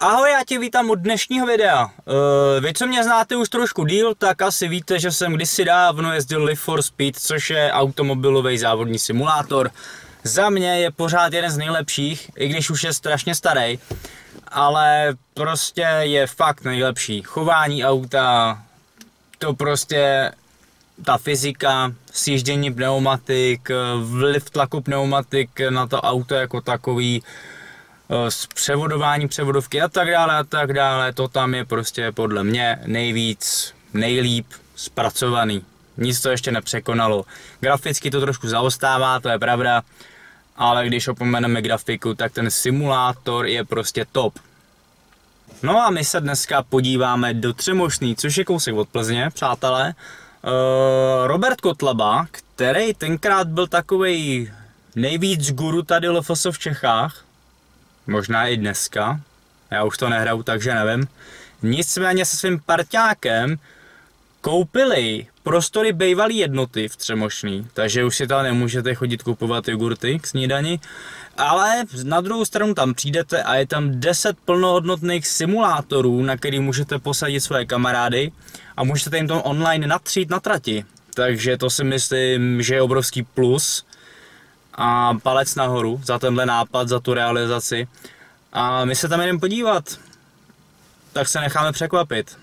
Ahoj, já tě vítám u dnešního videa. Uh, vy, co mě znáte už trošku díl, tak asi víte, že jsem kdysi dávno jezdil Live for Speed, což je automobilový závodní simulátor. Za mě je pořád jeden z nejlepších, i když už je strašně starý, ale prostě je fakt nejlepší. Chování auta, to prostě ta fyzika, sjíždění pneumatik, vliv tlaku pneumatik na to auto jako takový, Eh, s převodování převodovky a tak dále a tak dále, to tam je prostě podle mě nejvíc, nejlíp zpracovaný. Nic to ještě nepřekonalo. Graficky to trošku zaostává, to je pravda, ale když opomeneme grafiku, tak ten simulátor je prostě top. No a my se dneska podíváme do Třemošný, což je kousek od Plzně, přátelé. Uh, Robert Kotlaba, který tenkrát byl takový nejvíc guru tady LFS v Čechách, možná i dneska, já už to nehraju, takže nevím. Nicméně se svým parťákem koupili prostory bývalý jednoty v Třemošný, takže už si tam nemůžete chodit kupovat jogurty k snídani, ale na druhou stranu tam přijdete a je tam 10 plnohodnotných simulátorů, na který můžete posadit své kamarády a můžete jim to online natřít na trati. Takže to si myslím, že je obrovský plus a palec nahoru za tenhle nápad, za tu realizaci. A my se tam jdeme podívat. Tak se necháme překvapit.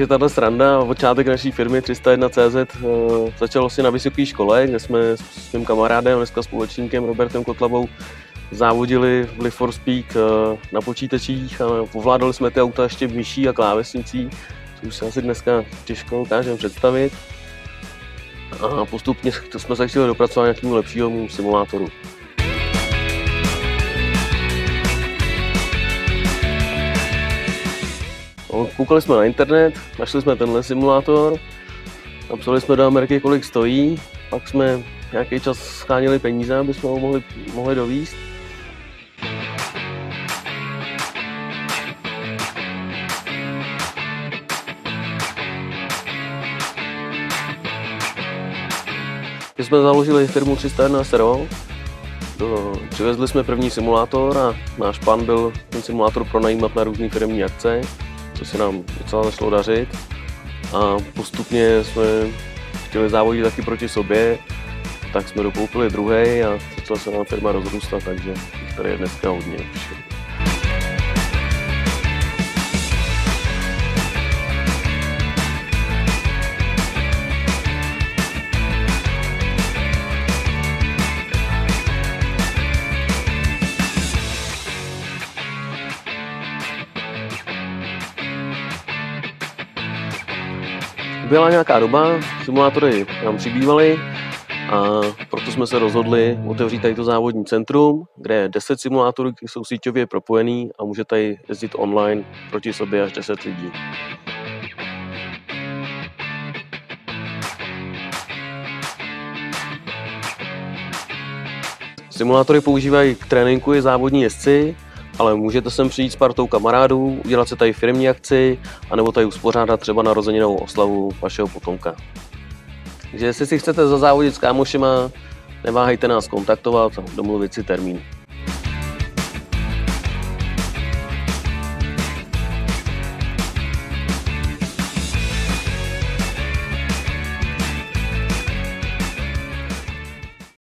Takže tato sranda, počátek naší firmy 301CZ eh, začalo si na vysoké škole, kde jsme s svým kamarádem, dneska společníkem Robertem Kotlabou závodili v Live for Speed eh, na počítačích a ovládali jsme ty auta ještě myší a klávesnicí, což se asi dneska těžko dokážeme představit. A postupně jsme se chtěli dopracovat nějakému lepšímu simulátoru. Koukali jsme na internet, našli jsme tenhle simulátor, napsali jsme do Ameriky, kolik stojí, pak jsme nějaký čas schánili peníze, aby jsme ho mohli, mohli dovíst. My jsme založili firmu 301 SRO, přivezli jsme první simulátor a náš plán byl ten simulátor pronajímat na různé firmní akce to se nám docela začalo dařit a postupně jsme chtěli závodit taky proti sobě, tak jsme dokoupili druhý a začala se nám firma rozrůstat, takže tady je dneska hodně už. Byla nějaká doba, simulátory nám přibývaly a proto jsme se rozhodli otevřít tady to závodní centrum, kde je 10 simulátorů, které jsou síťově propojený a může tady jezdit online proti sobě až 10 lidí. Simulátory používají k tréninku i závodní jezdci, ale můžete sem přijít s partou kamarádů, udělat se tady firmní akci, anebo tady uspořádat třeba narozeninovou oslavu vašeho potomka. Takže jestli si chcete zazávodit s kámošima, neváhejte nás kontaktovat a domluvit si termín.